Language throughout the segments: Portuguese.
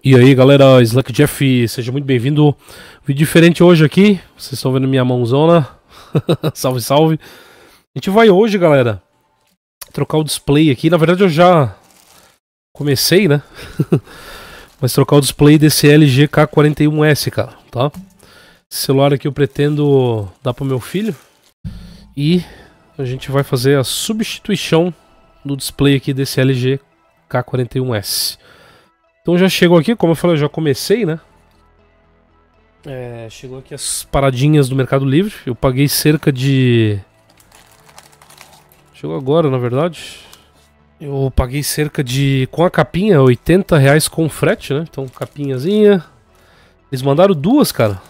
E aí galera, Slack Jeff, seja muito bem-vindo. Vídeo diferente hoje aqui, vocês estão vendo minha mãozona. salve, salve. A gente vai hoje, galera, trocar o display aqui. Na verdade eu já comecei, né? Mas trocar o display desse LG K41S, cara, tá? Esse celular aqui eu pretendo dar pro meu filho. E a gente vai fazer a substituição do display aqui desse LG K41S. Então já chegou aqui, como eu falei, eu já comecei, né? É, chegou aqui as paradinhas do Mercado Livre. Eu paguei cerca de. Chegou agora, na verdade. Eu paguei cerca de. Com a capinha, 80 reais com frete, né? Então, capinhazinha. Eles mandaram duas, cara.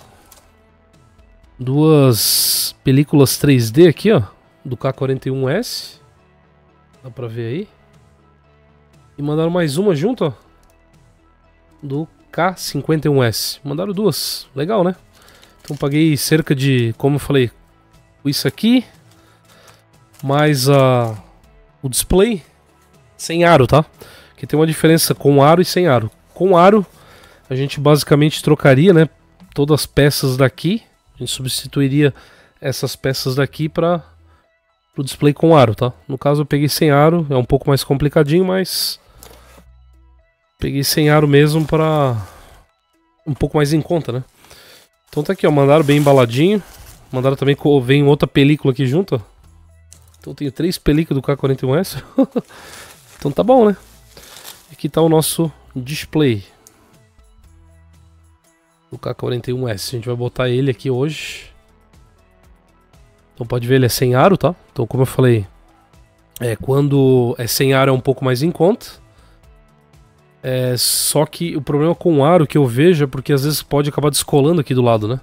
Duas películas 3D aqui, ó. Do K41S. Dá pra ver aí. E mandaram mais uma junto, ó do K51S. Mandaram duas. Legal, né? Então paguei cerca de, como eu falei, isso aqui, mais uh, o display sem aro, tá? Que tem uma diferença com aro e sem aro. Com aro, a gente basicamente trocaria, né, todas as peças daqui. A gente substituiria essas peças daqui para o display com aro, tá? No caso eu peguei sem aro, é um pouco mais complicadinho, mas Peguei sem aro mesmo para um pouco mais em conta, né? Então tá aqui, ó, mandaram bem embaladinho. Mandaram também, vem outra película aqui junto, ó. Então tenho três películas do K41S. então tá bom, né? Aqui tá o nosso display. Do K41S. A gente vai botar ele aqui hoje. Então pode ver, ele é sem aro, tá? Então como eu falei, é, quando é sem aro é um pouco mais em conta. É, só que o problema com o aro que eu vejo é porque às vezes pode acabar descolando aqui do lado, né?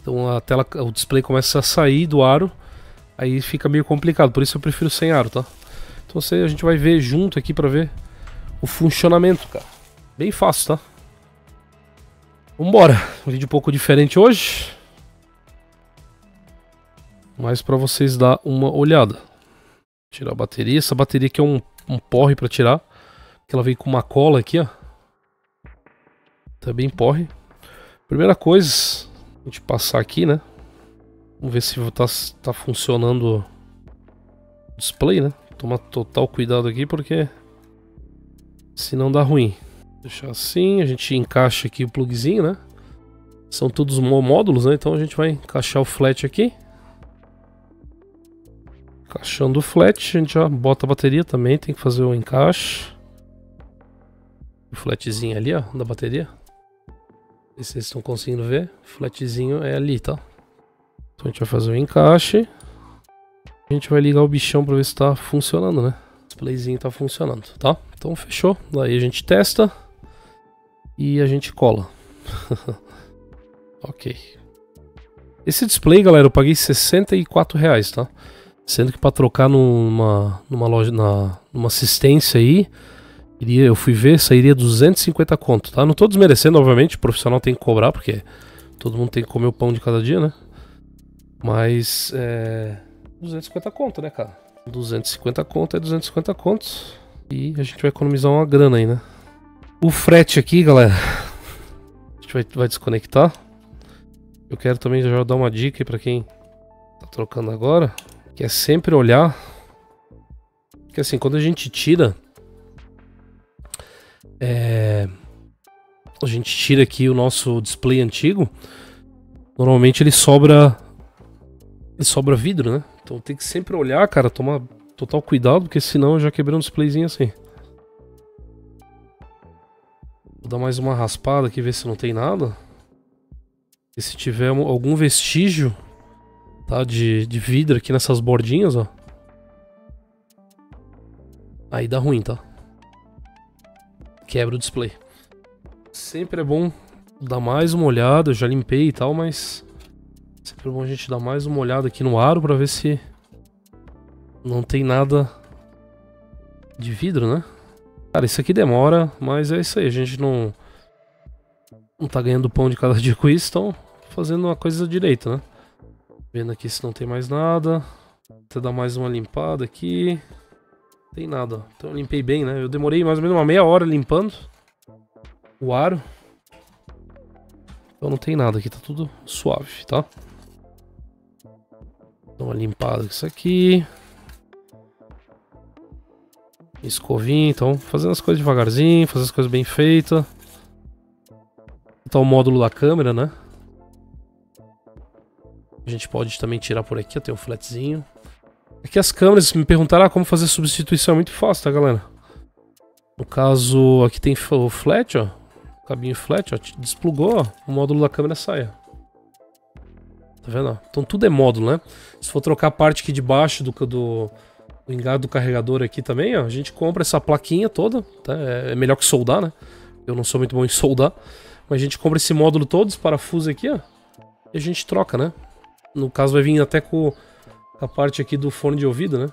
Então a tela, o display começa a sair do aro, aí fica meio complicado, por isso eu prefiro sem aro, tá? Então você, a gente vai ver junto aqui pra ver o funcionamento, cara. Bem fácil, tá? Vambora, um vídeo um pouco diferente hoje. Mas pra vocês dar uma olhada. Tirar a bateria, essa bateria aqui é um, um porre pra tirar. Ela veio com uma cola aqui, ó. Também porre. Primeira coisa, a gente passar aqui, né? Vamos ver se tá, tá funcionando o display, né? Toma total cuidado aqui porque senão dá ruim. Deixar assim, a gente encaixa aqui o plugzinho, né? São todos módulos, né? Então a gente vai encaixar o flat aqui. Encaixando o flat, a gente já bota a bateria também, tem que fazer o encaixe o flatzinho ali, ó, da bateria. se vocês estão conseguindo ver. O flatzinho é ali, tá? Então a gente vai fazer o um encaixe. A gente vai ligar o bichão pra ver se tá funcionando, né? O displayzinho tá funcionando, tá? Então fechou. Daí a gente testa. E a gente cola. ok. Esse display, galera, eu paguei 64 reais, tá? Sendo que para trocar numa, numa loja, na, numa assistência aí, eu fui ver, sairia 250 conto, tá? Não tô desmerecendo, obviamente, o profissional tem que cobrar, porque todo mundo tem que comer o pão de cada dia, né? Mas, é... 250 conto, né, cara? 250 conto é 250 contos. E a gente vai economizar uma grana aí, né? O frete aqui, galera. A gente vai, vai desconectar. Eu quero também já dar uma dica pra quem tá trocando agora. Que é sempre olhar. Que assim, quando a gente tira é, a gente tira aqui o nosso display antigo, normalmente ele sobra ele sobra vidro, né? Então tem que sempre olhar, cara, tomar total cuidado, porque senão eu já quebrei um displayzinho assim. Vou dar mais uma raspada aqui, ver se não tem nada. E se tiver algum vestígio, tá, de, de vidro aqui nessas bordinhas, ó. Aí dá ruim, tá? Quebra o display. Sempre é bom dar mais uma olhada, eu já limpei e tal, mas sempre é bom a gente dar mais uma olhada aqui no aro para ver se não tem nada de vidro, né? Cara, isso aqui demora, mas é isso aí, a gente não não tá ganhando pão de cada dia com isso, então fazendo uma coisa direita, né? Vendo aqui se não tem mais nada. Vou dar mais uma limpada aqui. Tem nada. Então eu limpei bem, né? Eu demorei mais ou menos uma meia hora limpando. o aro. Então não tem nada aqui, tá tudo suave, tá? Dá uma limpada com isso aqui. Escovinha, então fazendo as coisas devagarzinho, fazendo as coisas bem feitas. Tá o módulo da câmera, né? A gente pode também tirar por aqui, tem um flatzinho. Aqui as câmeras, me perguntaram ah, como fazer substituição, é muito fácil, tá galera? No caso, aqui tem o flat, ó. Cabinho flat, ó. Desplugou, ó. O módulo da câmera sai, ó. Tá vendo? Então tudo é módulo, né? Se for trocar a parte aqui de baixo do, do, do engado do carregador aqui também, ó. A gente compra essa plaquinha toda, tá? É, é melhor que soldar, né? Eu não sou muito bom em soldar. Mas a gente compra esse módulo todo, esse parafuso aqui, ó. E a gente troca, né? No caso vai vir até com a parte aqui do fone de ouvido, né?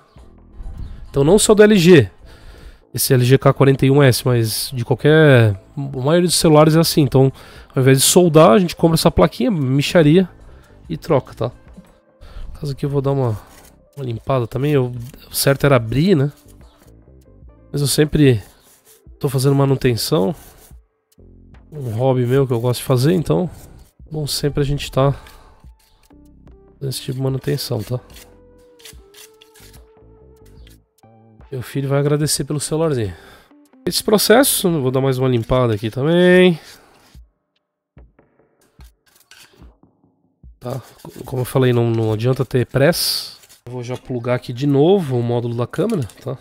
Então não só do LG, esse LG K41S, mas de qualquer. A maioria dos celulares é assim. Então, ao invés de soldar, a gente compra essa plaquinha, micharia e troca, tá? No caso aqui eu vou dar uma, uma limpada também. Eu, o certo era abrir, né? Mas eu sempre tô fazendo manutenção. Um hobby meu que eu gosto de fazer, então. Bom, sempre a gente tá fazendo esse tipo de manutenção, tá? Meu filho vai agradecer pelo celularzinho. Esse processo, vou dar mais uma limpada aqui também. Tá? Como eu falei, não, não adianta ter press. Vou já plugar aqui de novo o módulo da câmera, tá?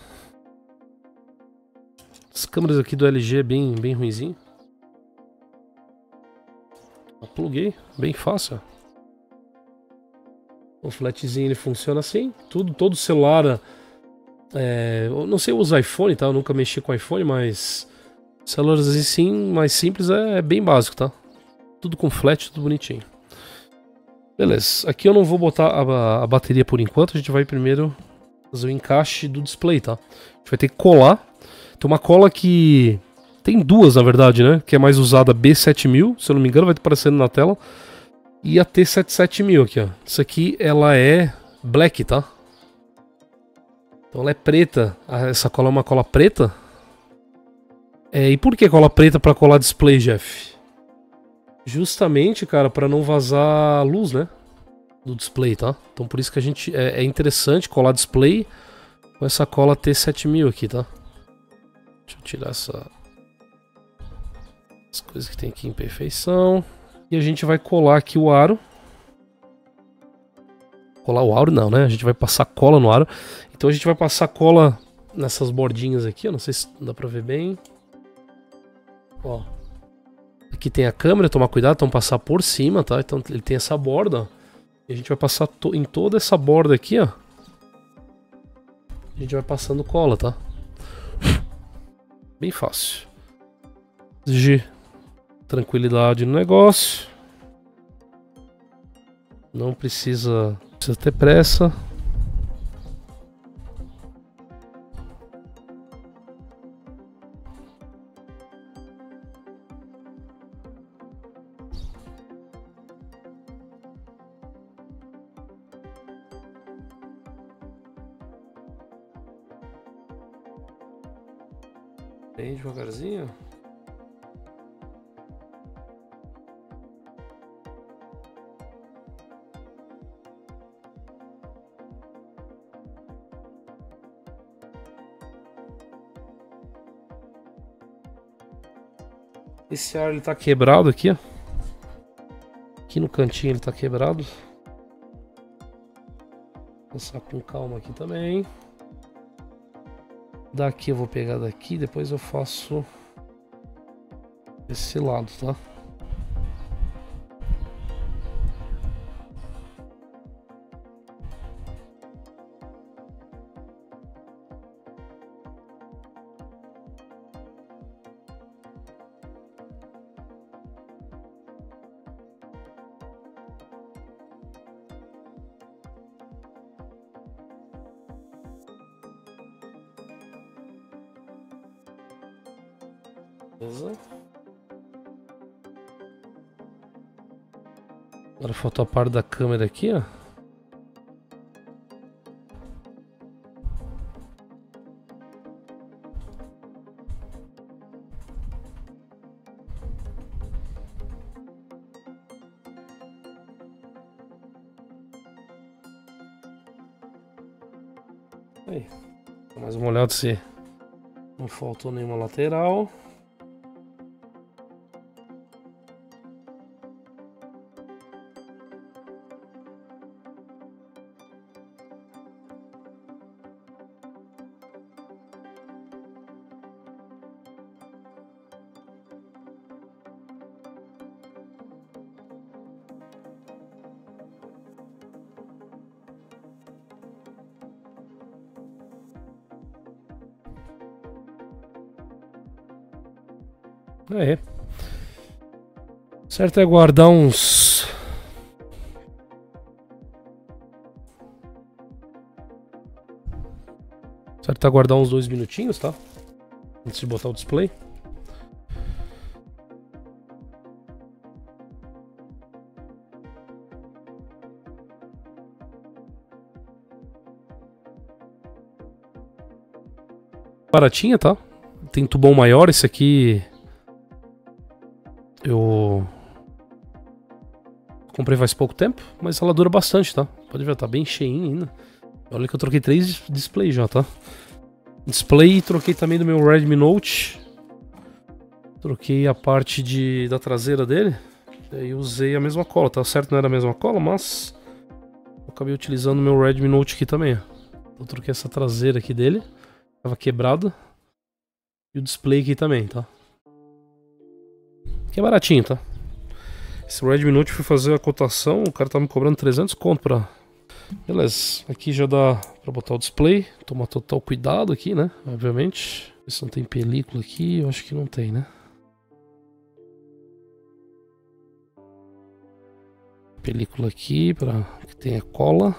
As câmeras aqui do LG é bem, bem ruimzinho. Pluguei, bem fácil. O flatzinho ele funciona assim. Tudo, todo celular é, eu não sei usar iPhone, tá? Eu nunca mexi com iPhone, mas celulares assim mais simples é, é, bem básico, tá? Tudo com flat, tudo bonitinho. Beleza, aqui eu não vou botar a, a, bateria por enquanto, a gente vai primeiro fazer o encaixe do display, tá? A gente vai ter que colar. Tem uma cola que... Tem duas, na verdade, né? Que é mais usada B7000, se eu não me engano, vai aparecendo na tela. E a T77000 aqui, ó. Isso aqui, ela é black, tá? Então ela é preta. Essa cola é uma cola preta. É, e por que cola preta para colar display, Jeff? Justamente, cara, para não vazar luz, né? Do display, tá? Então por isso que a gente é, é interessante colar display com essa cola T7000 aqui, tá? Deixa eu tirar essa as coisas que tem aqui em perfeição. E a gente vai colar aqui o aro. Colar o aro não, né? A gente vai passar cola no aro. Então a gente vai passar cola nessas bordinhas aqui, ó. Não sei se dá pra ver bem. Ó. Aqui tem a câmera, tomar cuidado, então passar por cima, tá? Então ele tem essa borda, ó. E a gente vai passar to em toda essa borda aqui, ó. A gente vai passando cola, tá? Bem fácil. Exigir tranquilidade no negócio. Não precisa, precisa ter pressa. Bem devagarzinho. Esse ar ele tá quebrado aqui, ó. Aqui no cantinho ele tá quebrado. Vou passar com calma aqui também. Daqui eu vou pegar daqui, depois eu faço esse lado, tá? Beleza. Agora faltou a parte da câmera aqui, ó. Aí. Mais uma olhada se não faltou nenhuma lateral. É. Certo é guardar uns. Certo é guardar uns dois minutinhos, tá? Antes de botar o display. Baratinha, tá? Tem tubão maior, esse aqui comprei faz pouco tempo, mas ela dura bastante, tá? Pode ver, tá bem cheinha ainda. Olha que eu troquei três displays já, tá? Display, troquei também do meu Redmi Note. Troquei a parte de, da traseira dele. E usei a mesma cola, tá certo? Não era a mesma cola, mas eu acabei utilizando o meu Redmi Note aqui também. Então troquei essa traseira aqui dele. Tava quebrada. E o display aqui também, tá? Que é baratinho, tá? Esse Redmi Note fui fazer a cotação, o cara tá me cobrando 300 conto pra... Beleza, aqui já dá pra botar o display, tomar total cuidado aqui, né? Obviamente. Se não tem película aqui, eu acho que não tem, né? Película aqui para que tenha cola.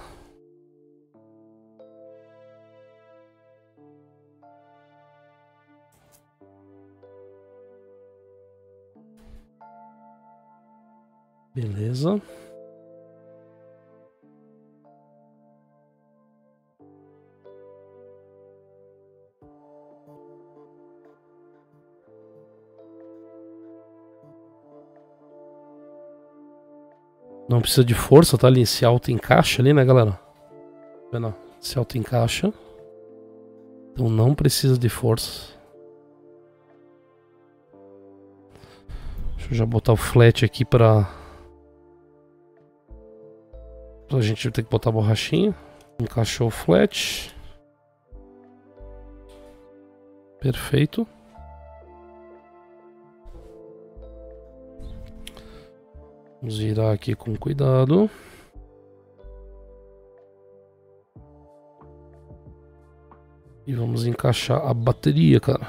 Beleza. Não precisa de força, tá ali? Esse auto encaixa ali, né, galera? Tá vendo? Esse auto encaixa. Então não precisa de força. Deixa eu já botar o flat aqui para a gente ter que botar a borrachinha. Encaixou o flat. Perfeito. Vamos virar aqui com cuidado. E vamos encaixar a bateria, cara.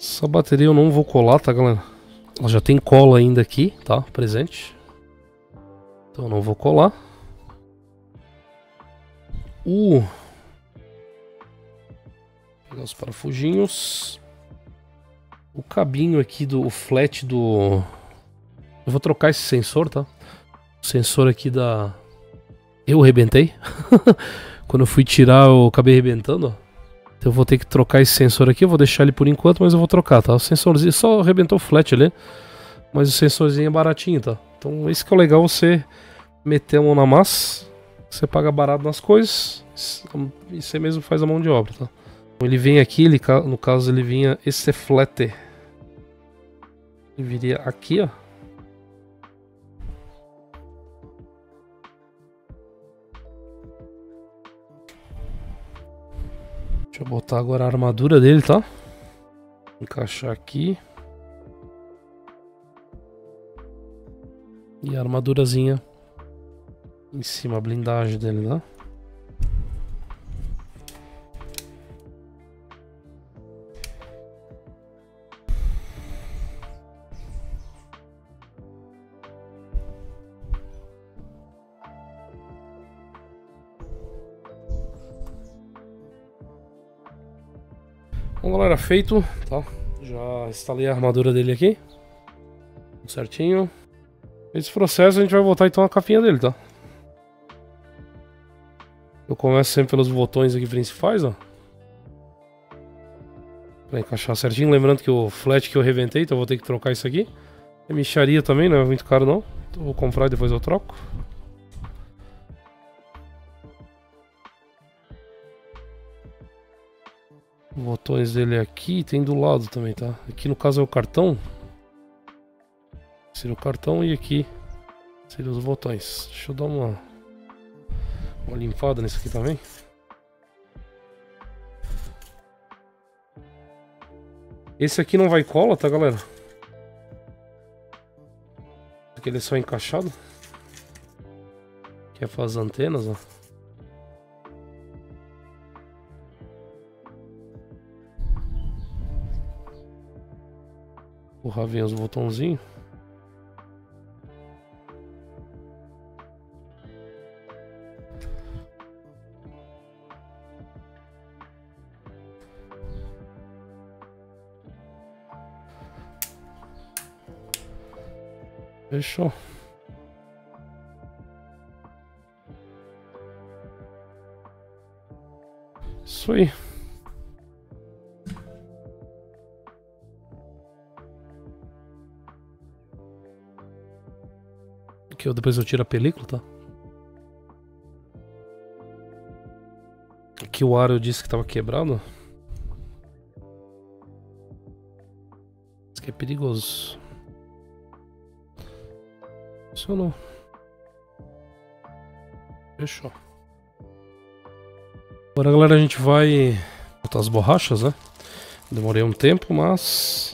Essa bateria eu não vou colar, tá, galera? Ela já tem cola ainda aqui, tá? Presente. Então eu não vou colar. Uh. Pegar os parafusinhos. O cabinho aqui do o flat do... Eu vou trocar esse sensor, tá? O sensor aqui da... Eu arrebentei. Quando eu fui tirar, eu acabei arrebentando, ó. Então eu vou ter que trocar esse sensor aqui, eu vou deixar ele por enquanto, mas eu vou trocar, tá? O sensorzinho só arrebentou o flat ali, mas o sensorzinho é baratinho, tá? Então isso que é legal, você meter a mão na massa, você paga barato nas coisas e você mesmo faz a mão de obra, tá? Então, ele vem aqui, ele, no caso ele vinha esse flat. Ele viria aqui, ó. Deixa eu botar agora a armadura dele, tá? Encaixar aqui. E a armadurazinha em cima, a blindagem dele, tá? Bom, galera, feito, tá? Já instalei a armadura dele aqui. Certinho. Esse processo a gente vai voltar então a capinha dele, tá? Eu começo sempre pelos botões aqui principais, ó. Pra encaixar certinho. Lembrando que o flat que eu reventei, então eu vou ter que trocar isso aqui. É micharia também, não é muito caro não. Então vou comprar e depois eu troco. Botões dele aqui, tem do lado também, tá? Aqui no caso é o cartão. Seria o cartão e aqui seriam os botões. Deixa eu dar uma, uma limpada nesse aqui também. Esse aqui não vai cola, tá, galera? Aqui ele é só encaixado. Que é para as antenas, ó. Empurrar bem os botãozinhos. Fechou. Isso aí. Eu, depois eu tiro a película, tá? Aqui o ar eu disse que tava quebrado. Isso aqui é perigoso. Funcionou. Fechou. Agora, galera, a gente vai botar as borrachas, né? Demorei um tempo, mas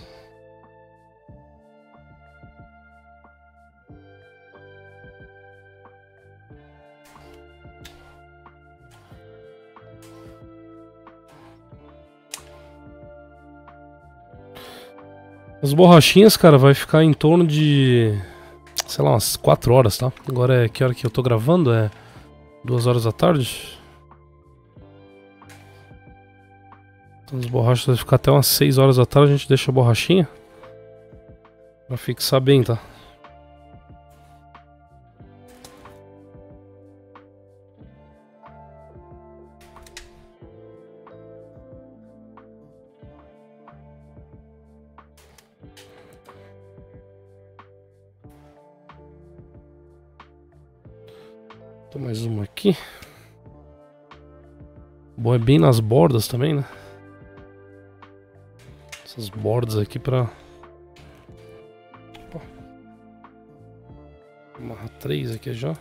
As borrachinhas, cara, vai ficar em torno de. Sei lá, umas 4 horas, tá? Agora é que hora que eu tô gravando? É 2 horas da tarde. Então as borrachas vai ficar até umas 6 horas da tarde, a gente deixa a borrachinha. Pra fixar bem, tá? Tem mais uma aqui. Bom, é bem nas bordas também, né? Essas bordas aqui pra... Opa. Amarrar três aqui já.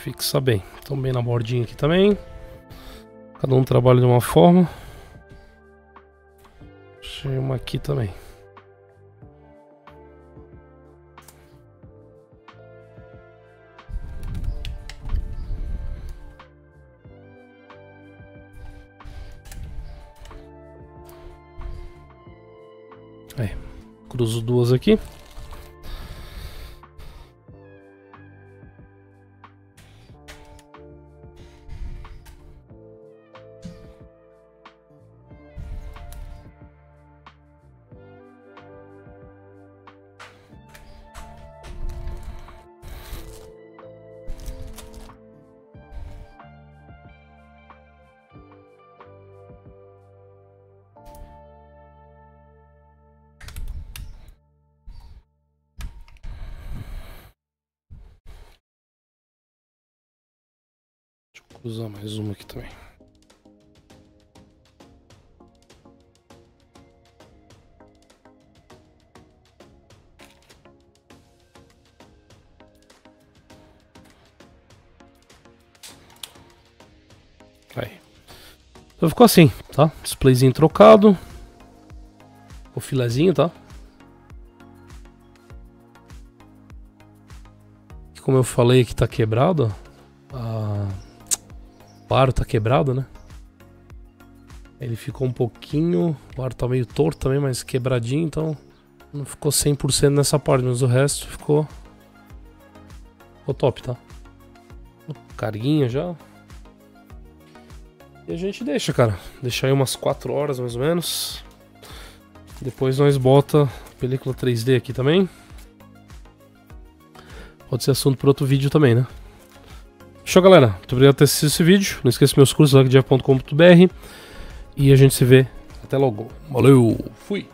Fixa bem. Então bem na bordinha aqui também. Cada um trabalha de uma forma. Deixei uma aqui também. Aí, cruzo duas aqui. Vou usar mais uma aqui também. Aí. Então ficou assim, tá? Displayzinho trocado. O filezinho, tá? Como eu falei que tá quebrado, ó. O aro tá quebrado, né? Ele ficou um pouquinho. O ar tá meio torto também, mas quebradinho, então não ficou 100% nessa parte, mas o resto ficou. Ficou top, tá? Carinha já. E a gente deixa, cara. Deixa aí umas 4 horas mais ou menos. Depois nós bota película 3D aqui também. Pode ser assunto para outro vídeo também, né? Show, galera. Muito obrigado por ter assistido esse vídeo. Não esqueça meus cursos, lagjeff.com.br. E a gente se vê até logo. Valeu, fui!